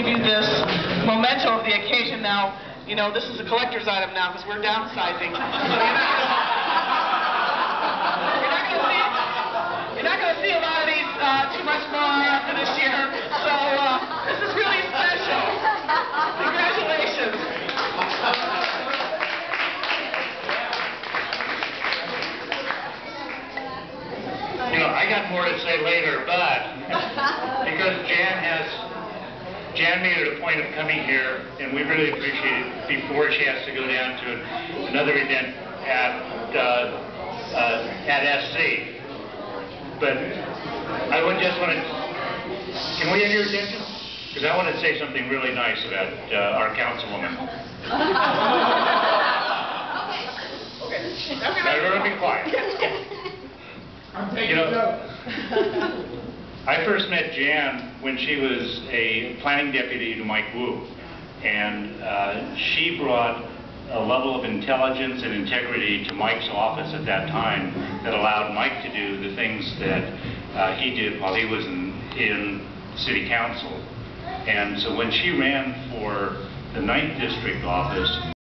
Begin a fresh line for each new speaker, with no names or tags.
give you this memento of the occasion now. You know, this is a collector's item now because we're downsizing. You're not not gonna see, a lot of these uh, too much more after this year. So uh, this is really special. Congratulations.
You know, I got more to say later, but Jan made it a point of coming here, and we really appreciate it before she has to go down to another event at, uh, uh, at SC. But I would just want to, can we have your attention? Because I want to say something really nice about uh, our councilwoman. Now, everyone be quiet. You know, I first met Jan when she was a planning deputy to Mike Woo. And uh, she brought a level of intelligence and integrity to Mike's office at that time that allowed Mike to do the things that uh, he did while he was in, in city council. And so when she ran for the ninth district office,